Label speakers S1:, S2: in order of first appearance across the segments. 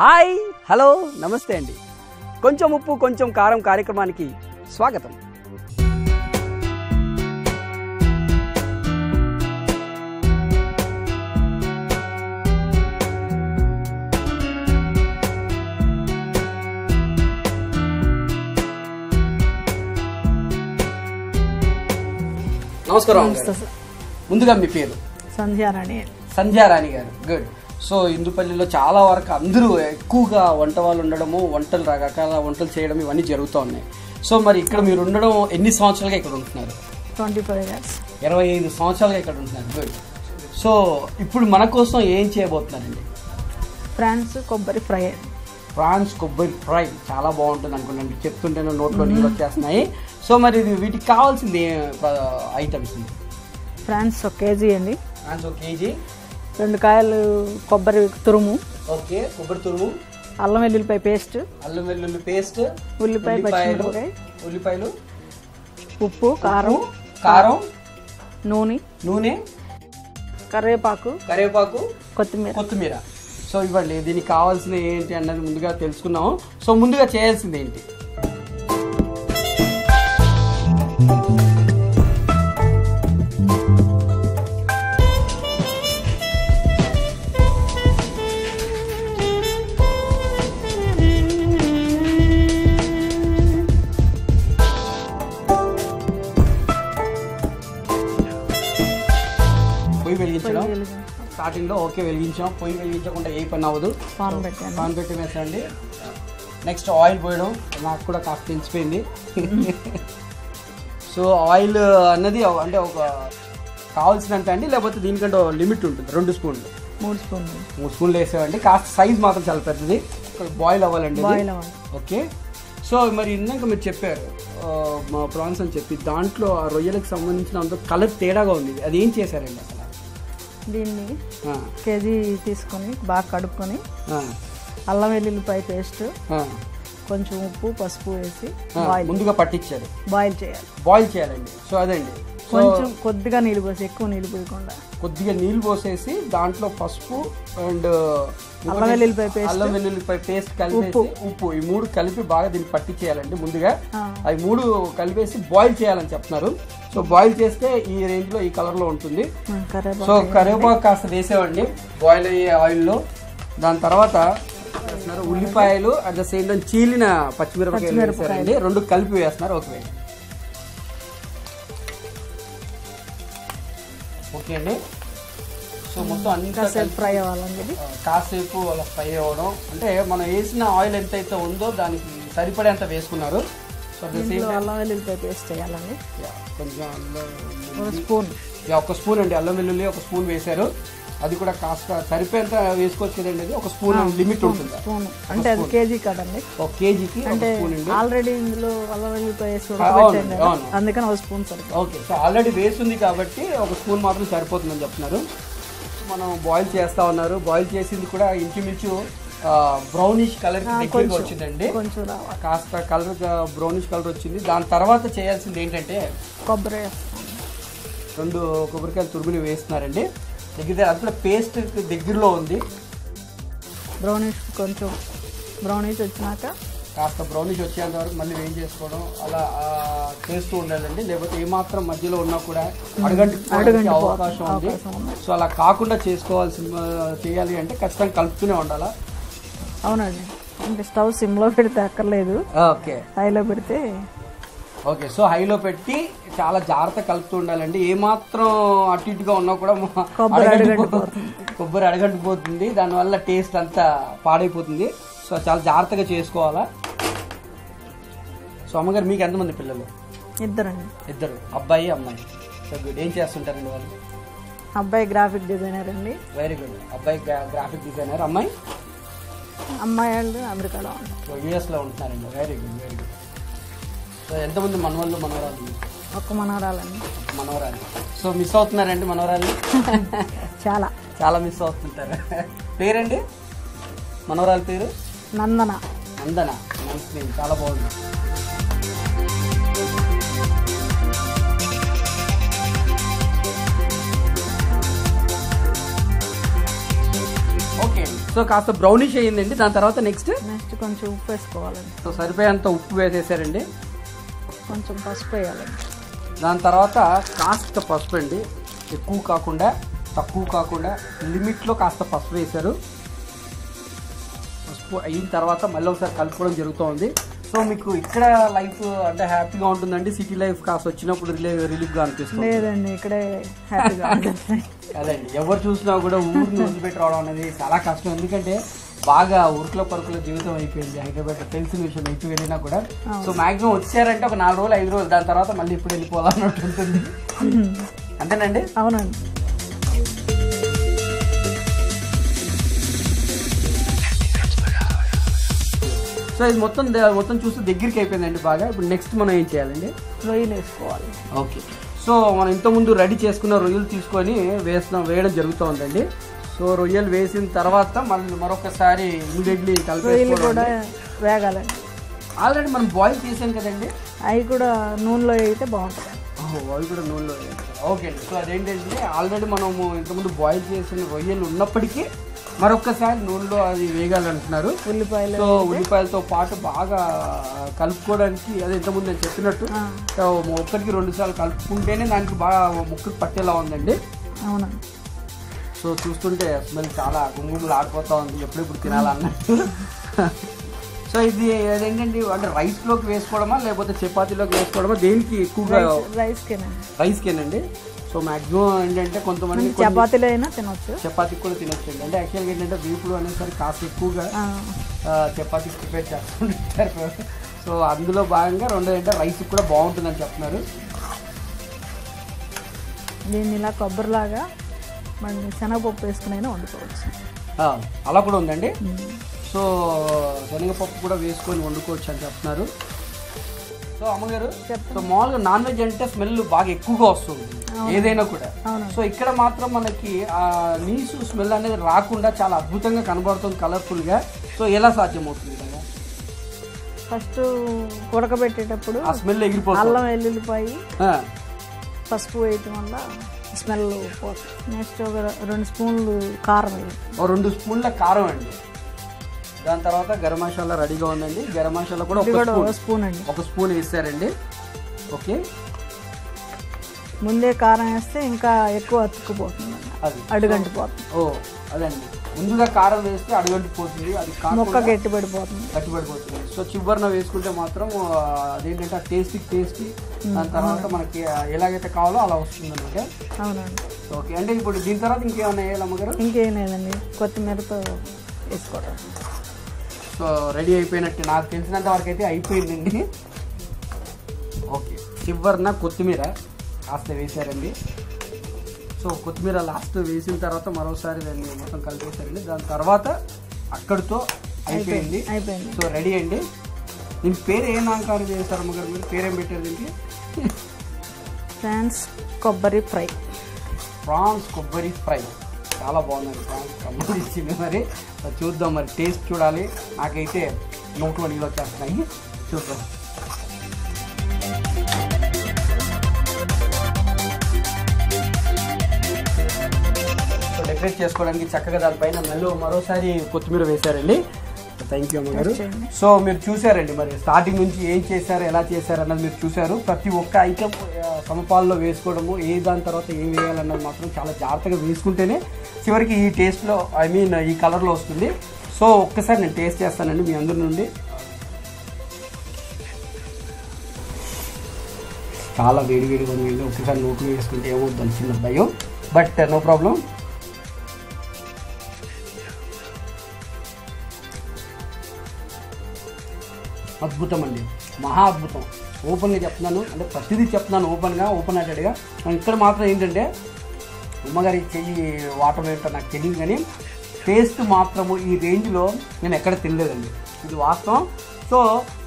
S1: Hi hello నమస్తే అండి. కొంచెం ఉప్పు కొంచెం కారం కార్యక్రమానికి స్వాగతం. నమస్కారం. ముందుగా మీ పేరు?
S2: సంధ్యారాణి
S1: సంధ్యారాణి గారు. గుడ్. సో ఇందుపల్లిలో చాలా వరకు అందరూ ఎక్కువగా వంట వాళ్ళు ఉండడము వంటలు రకరకాల వంటలు చేయడం ఇవన్నీ జరుగుతూ ఉన్నాయి. సో మరి ఇక్కడ మీరు ఉండడం ఎన్ని సంవత్సరాలుగా ఇక్కడ ఉంటున్నారు?
S2: Twenty five years.
S1: ఇరవై ఐదు సంవత్సరాలుగా ఇక్కడ ఉంటున్నారు. గుడ్ సో ఇప్పుడు మన కోసం ఏం చేయబోతున్నారండి?
S2: ఫ్రాన్స్ కొబ్బరి ఫ్రై.
S1: ప్రాన్స్ కొబ్బరి ఫ్రై. చాలా బాగుంటుంది అనుకున్నాను. చెప్తుంటేనే నోట్లో నీళ్ళు వచ్చేస్తున్నాయి. సో మరి ఇది వీటికి కావాల్సింది ఐటమ్స్
S2: ఫ్రాన్స్ ఒక కేజీ అండి.
S1: ప్రాన్స్ ఒక కేజీ.
S2: రెండు కాయలు కొబ్బరి తురుము.
S1: ఓకే కొబ్బరి తురుము.
S2: అల్లం వెల్లుల్లిపాయ పేస్ట్.
S1: అల్లం వెల్లుల్లి పేస్ట్.
S2: ఉల్లిపాయ
S1: ఉల్లిపాయలు.
S2: పచ్చిమిరపకాయ.
S1: ఉల్లిపాయలు.
S2: ఉప్పు కారం.
S1: కారం.
S2: నూనె.
S1: నూనె.
S2: కరివేపాకు.
S1: కరివేపాకు.
S2: కొత్తిమీర.
S1: కొత్తిమీర. సో ఇవ్వండి దీనికి కావాల్సిన ఏంటి అన్నది ముందుగా తెలుసుకున్నాము సో ముందుగా చేయాల్సింది ఏంటి? స్టార్టింగ్లో ఓకే వెలిగించాం పొయ్యి వెలిగించకుండా ఏ పని అవ్వదు.
S2: పాన్ పెట్టాను
S1: పాన్ పెట్టి వేసండి నెక్స్ట్ ఆయిల్ పోయడం నాకు కూడా కాస్త తెలిసిపోయింది. సో ఆయిల్ అన్నది అంటే ఒక కావాల్సినంత అండి లేకపోతే దీనికంటే లిమిట్ ఉంటుంది రెండు స్పూన్లు.
S2: మూడు స్పూన్లు.
S1: మూడు స్పూన్లు వేసామండి కాస్త సైజ్ మాత్రం చాలా పెద్దది. బాయిల్ అవ్వాలండి ఓకే. సో మరి ఇందాక మీరు చెప్పారు మా ప్రాన్స్ అని చెప్పి దాంట్లో ఆ రొయ్యలకు సంబంధించిన అంత కలర్ తేడాగా ఉంది. అది ఏం చేశారండి అసలు?
S2: దీన్ని కేజీ తీసుకొని బాగా కడుక్కొని అల్లం వెల్లుల్లిపాయ పేస్ట్ కొంచెం ఉప్పు పసుపు వేసి బాయిల్
S1: ముందుగా పట్టించారు
S2: బాయిల్ చేయాలి.
S1: బాయిల్ చేయాలండి. సో అదండి.
S2: కొంచెం కొద్దిగా నీళ్ళు పోసి ఎక్కువ నీళ్ళు పోయకుండా.
S1: కొద్దిగా నీళ్ళు పోసేసి దాంట్లో పసుపు అండ్
S2: అల్లం వెల్లుల్లిపాయ పేస్ట్.
S1: అల్లం వెల్లుల్లిపాయ పేస్ట్ కలిపేసి ఉప్పు. ఈ మూడు కలిపి బాగా దీన్ని పట్టించేయాలండి ముందుగా. అవి మూడు కలిపేసి బాయిల్ చేయాలని చెప్తున్నారు. సో బాయిల్ చేస్తే ఈ రేంజ్లో ఈ కలర్లో ఉంటుంది. సో కరివేపాకు కాస్త వేసేవండి బాయిల్ అయ్యే ఆయిల్లో దాని తర్వాత వేస్తున్నారు. ఉల్లిపాయలు అట్ ద సేమ్ టైం చీలిన పచ్చిమిరపకాయలు వేసారండి రెండు కలిపి వేస్తున్నారు. ఓకే. ఓకే అండి. సో మొత్తం అంతా
S2: కాసేపు ఫ్రై అవ్వాలండి
S1: కాసేపు అలా ఫ్రై అవ్వడం. అంటే మనం వేసిన ఆయిల్ ఎంతైతే ఉందో దానికి సరిపడేంత వేసుకున్నారు. సో
S2: అల్లం వెల్లుల్లిపాయ పేస్ట్ వేయాలండి
S1: కొంచెం
S2: స్పూన్.
S1: ఒక స్పూన్ అండి. అల్లం వెల్లుల్లి ఒక స్పూన్ వేశారు. అది కూడా కాస్త సరిపోయేంత వేసుకోవచ్చు అది. ఒక స్పూన్ లిమిట్ ఉంటుంది.
S2: అంటే అది కేజీ కదండి.
S1: ఒక కేజీకి
S2: అంటే ఆల్రెడీ ఇందులో. అందుకని ఒక స్పూన్ సరిపోతుంది.
S1: ఓకే సో ఆల్రెడీ వేస్తుంది కాబట్టి ఒక స్పూన్ మాత్రం సరిపోతుందని చెప్తున్నారు. మనం బాయిల్ చేస్తా ఉన్నారు. బాయిల్ చేసింది కూడా ఇంచుమించు బ్రౌనిష్ కలర్ దగ్గరగా వచ్చిందండి. కాస్త కలర్ బ్రౌనిష్ కలర్ వచ్చింది. దాని తర్వాత చేయాల్సింది ఏంటంటే
S2: కొబ్బరి
S1: రెండు కొబ్బరికాయలు తురుగుని వేస్తున్నారండి. దగ్గర అది కూడా పేస్ట్ దగ్గరలో ఉంది.
S2: బ్రౌనిష్ కొంచెం బ్రౌనిష్ వచ్చినాక
S1: కాస్త బ్రౌనిష్ వచ్చేంత వరకు మళ్ళీ వేం చేసుకోవడం అలా చేస్తూ ఉండాలండి. లేకపోతే ఏమాత్రం మధ్యలో ఉన్నా కూడా అవకాశం ఉంది.
S2: అవకాశం ఉంది.
S1: సో అలా కాకుండా చేసుకోవాల్సి చేయాలి అంటే ఖచ్చితంగా కలుపుతూనే ఉండాలా?
S2: అవునండి. అంటే స్టవ్ సిమ్లో పెడితే అక్కర్లేదు.
S1: ఓకే.
S2: హైలో పెడితే
S1: ఓకే. సో హైలో పెట్టి చాలా జాగ్రత్త కలుపుతూ ఉండాలండి. ఏమాత్రం అటు ఇటుగా ఉన్నా కూడా
S2: కొబ్బరి
S1: అడగంటిపో-
S2: అడగంటిపోతుంది.
S1: దానివల్ల టేస్ట్ అంతా పాడైపోతుంది. సో చాలా జాగ్రత్తగా చేసుకోవాలా. సో అమ్మగారు మీకు ఎంతమంది పిల్లలు?
S2: ఇద్దరండి.
S1: ఇద్దరు. అబ్బాయి అమ్మాయి. సో గుడ్ ఏం చేస్తుంటారండి వాళ్ళు?
S2: అబ్బాయి గ్రాఫిక్ డిజైనర్ అండి.
S1: వెరీ గుడ్ అబ్బాయి గ్రా- గ్రాఫిక్ డిజైనర్ అమ్మాయి?
S2: అమ్మాయి వాళ్ళు అమెరికాలో. ఉంటారు
S1: యూఎస్లో ఉంటున్నారండి. Very good very good so ఎంతమంది మనవాళ్ళు మనవరాలు
S2: ఒక్క మనవరాలండి.
S1: మనవరాలు. సో మిస్ అవుతున్నారండి మనవరాలు.
S2: చాలా.
S1: చాలా మిస్ అవుతుంటారు. పేరండి? మనవరాలు పేరు?
S2: నందన.
S1: నందన. నేమ్ చాలా బాగుంది. ఓకే సో సో కాస్త బ్రౌనిష్ అయ్యిందండి. దాని తర్వాత నెక్స్ట్
S2: నెక్స్ట్ కొంచెం ఉప్పు వేసుకోవాలండి.
S1: సో సరిపోయేంత ఉప్పు వేసేసారండి.
S2: కొంచెం పసుపు వేయాలండి.
S1: దాని తర్వాత కాస్త పసుపు అండి. ఎక్కువ కాకుండా తక్కువ కాకుండా లిమిట్లో కాస్త పసుపు వేశారు. పసుపు అయిన తర్వాత మళ్ళీ ఒకసారి కలుపుకోవడం జరుగుతోంది. సో మీకు ఇక్కడ లైఫ్ అంటే హ్యాపీగా ఉంటుందండి? సిటీ లైఫ్ కాస్త వచ్చినప్పుడు రిలీఫ్ రిలీఫ్గా అనిపిస్తుంది.
S2: లేదండి ఇక్కడే హ్యాపీగా
S1: అదండి. ఎవరు చూసినా కూడా ఊరిని వదిలిపెట్టి రావడం అనేది చాలా కష్టం. ఎందుకంటే బాగా ఉరుకుల పరుకుల జీవితం అయిపోయింది. హైదరాబాద్ తెలిసిన విషయం ఎటు వెళ్ళినా కూడా. సో మాక్సిమం వచ్చారంటే ఒక నాలుగు రోజులు ఐదు రోజులు దాని తర్వాత మళ్ళీ ఇప్పుడు వెళ్ళిపోవాలన్నట్టు ఉంటుంది. అంతేనండి?
S2: అవునండి.
S1: సో ఇది మొత్తం మొత్తం చూస్తే దగ్గరికి అయిపోయిందండి బాగా. ఇప్పుడు నెక్స్ట్ మనం ఏం చేయాలండి?
S2: రొయ్యలు వేసుకోవాలి.
S1: ఓకే సో మనం ఇంతకుముందు రెడీ చేసుకున్న రొయ్యలు తీసుకొని వేస్తున్నాం వేయడం జరుగుతుందండి సో రొయ్యలు వేసిన తర్వాత మళ్ళీ మరొకసారి ఇమీడియట్లీ
S2: రొయ్యలు
S1: కలిపి
S2: కూడా వేగాలండి.
S1: ఆల్రెడీ మనం బాయిల్ చేసాం కదండి?
S2: అవి కూడా నూనెలో అయితే బాగుంటుంది.
S1: అవి కూడా నూనెలో. ఓకే అండి. సో అదేంటంటే ఆల్రెడీ మనము ఇంతకుముందు బాయిల్ చేసిన రొయ్యలు ఉన్నప్పటికీ మరొకసారి నూనెలో అది వేయాలంటున్నారు
S2: ఉల్లిపాయలు
S1: సో ఉల్లిపాయలతో పాటు బాగా కలుపుకోవడానికి అదే ఇంతకుముందు నేను చెప్పినట్టు సో ఒక్కటికి రెండు సార్లు కలుపుకుంటేనే దానికి బాగా ముక్కకు పట్టేలా ఉందండి.
S2: అవునండి
S1: సో చూస్తుంటే స్మెల్ చాలా గుమ్గుములు ఆడిపోతా ఉంది. ఎప్పుడెప్పుడు తినాలన్నట్టు. సో ఇది అదేంటండి అంటే రైస్లోకి వేసుకోవడమా లేకపోతే చపాతీలోకి వేసుకోవడమా? దేనికి ఎక్కువగా
S2: రైస్ రైస్కేనండి
S1: సో మాక్సిమం ఏంటంటే కొంతమంది
S2: చపాతీలో అయినా తినొచ్చు.
S1: చపాతీకి కూడా తినొచ్చండి. అంటే యాక్చువల్గా ఏంటంటే వేపుడు అనేసరికి కాస్త ఎక్కువగా చపాతీ ప్రిపేర్ చేస్తుంటారు సో అందులో భాగంగా రెండో ఏంటంటే రైస్ కూడా బాగుంటుందని చెప్తున్నారు.
S2: దీన్ని ఇలా కొబ్బరిలాగా మనం శనగపప్పు వేసుకుని అయినా వండుకోవచ్చు.
S1: అలా కూడా ఉందండి. సో శనగపప్పు కూడా వేసుకొని వండుకోవచ్చు అని చెప్తున్నారు. సో అమ్మగారు. సో మామూలుగా నాన్ వెజ్ అంటే స్మెల్ బాగా ఎక్కువగా వస్తుంది. ఏదైనా కూడా. సో ఇక్కడ మాత్రం మనకి ఆ నీసు స్మెల్ అనేది రాకుండా చాలా అద్భుతంగా కనబడుతుంది కలర్ఫుల్గా సో ఎలా సాధ్యమవుతుంది ఇలాగా?
S2: ఫస్ట్ ఉడకబెట్టేటప్పుడు
S1: ఆ స్మెల్ ఎగిరిపోతుంది.
S2: అల్లం వెల్లుల్లిపాయి పసుపు వేయటం వల్ల స్మెల్ నెక్స్ట్ ఒక రెండు స్పూన్లు కారం
S1: ఓ రెండు స్పూన్ల కారం అండి. దాని తర్వాత గరం మసాలా రెడీగా ఉందండి. గరం మసాలా కూడా ఒక స్పూన్.
S2: అండి.
S1: ఒక స్పూన్ వేసారండి. ఓకే.
S2: ముందే కారం వేస్తే ఇంకా ఎక్కువ అతుక్కుపోతుంది
S1: అది.
S2: అడుగంటిపోతుంది.
S1: ఓ అదండి. ముందుగా కారం వేస్తే అడుగంటి పోతుంది అది
S2: మొక్క
S1: కాకుండా
S2: గట్టి పడిపోతుంది
S1: గట్టిపడిపోతుంది. సో చివరిన వేసుకుంటే మాత్రం అదేంటంటే ఆ టేస్టీ టేస్టీ దాని తర్వాత మనకి ఎలాగైతే కావాలో అలా వస్తుంది అనమాట
S2: అవునండి.
S1: ఓకే అంటే ఇప్పుడు దీని తర్వాత ఇంకేమైనా వేయాలి అమ్మగారు?
S2: ఇంకేం లేదండి. కొత్తిమీరతో వేసుకోవడం
S1: సో రెడీ అయిపోయినట్టు నాకు తెలిసినంత వరకు అయితే అయిపోయిందండి. ఓకే చివరిన కొత్తిమీర కాస్త వేసారండి సో కొత్తిమీర లాస్ట్ వేసిన తర్వాత మరోసారి దాన్ని మొత్తం కలిపేశారండి దాని తర్వాత అక్కడితో అయిపోయింది.
S2: అయిపోయింది
S1: సో రెడీ అండి. దీని పేరు ఏం నామకరణం చేస్తారు అమ్మగారు మీరు? పేరేం పెట్టారు దీనికి?
S2: ఫ్రాన్స్ కొబ్బరి ఫ్రై.
S1: ప్రాన్స్ కొబ్బరి ఫ్రై. చాలా బాగుందండి ప్రాన్స్ సంబంధించింది మరి. అది చూద్దాం మరి టేస్ట్ చూడాలి. నాకైతే నోట్లో నీళ్ళు వచ్చేస్తున్నాయి. చూద్దాం. డెకరేట్ చేసుకోవడానికి చక్కగా దానిపైన మళ్ళీ మరోసారి కొత్తిమీర వేశారండి. థ్యాంక్ యూ అమ్మగారు. సో మీరు చూసారండి మరి స్టార్టింగ్ నుంచి ఏం చేశారు ఎలా చేశారు అన్నది మీరు చూశారు. ప్రతి ఒక్క ఐటమ్ సమపాల్లో వేసుకోవడము ఏ దాని తర్వాత ఏం వేయాలన్నది మాత్రం చాలా జాగ్రత్తగా వేసుకుంటేనే చివరికి ఈ టేస్ట్లో ఐ మీన్ ఈ కలర్లో వస్తుంది. సో ఒక్కసారి నేను టేస్ట్ చేస్తానండి మీ అందరి నుండి. చాలా వేడి వేడిగా ఉంది ఒకసారి నోట్లో వేసుకుంటే ఏమవుతుంది చిన్న భయం. బట్ నో ప్రాబ్లం అద్భుతం అండి మహా అద్భుతం. ఓపెన్గా చెప్తున్నాను. అంటే ప్రతిదీ చెప్తున్నాను ఓపెన్గా ఓపెన్ హార్టెడ్గా ఇక్కడ మాత్రం ఏంటంటే అమ్మగారి చెయ్యి వాటర్ ఏంటో నాకు తెలియదు కానీ టేస్ట్ మాత్రము ఈ రేంజ్లో నేను ఎక్కడ తినలేదండి. ఇది వాస్తవం. సో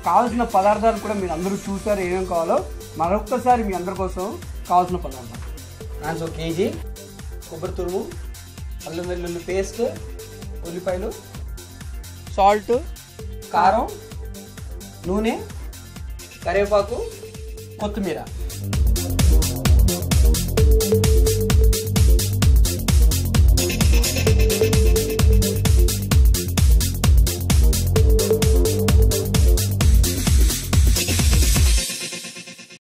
S1: కావాల్సిన పదార్థాలు కూడా మీరు అందరూ చూసారు ఏమేమి కావాలో మరొక్కసారి మీ అందరి కోసం కావాల్సిన పదార్థాలు. దాంట్లో కేజీ కొబ్బరి తురుము అల్లం వెల్లుల్లి పేస్ట్ ఉల్లిపాయలు సాల్ట్ కారం నూనె కరివేపాకు కొత్తిమీర.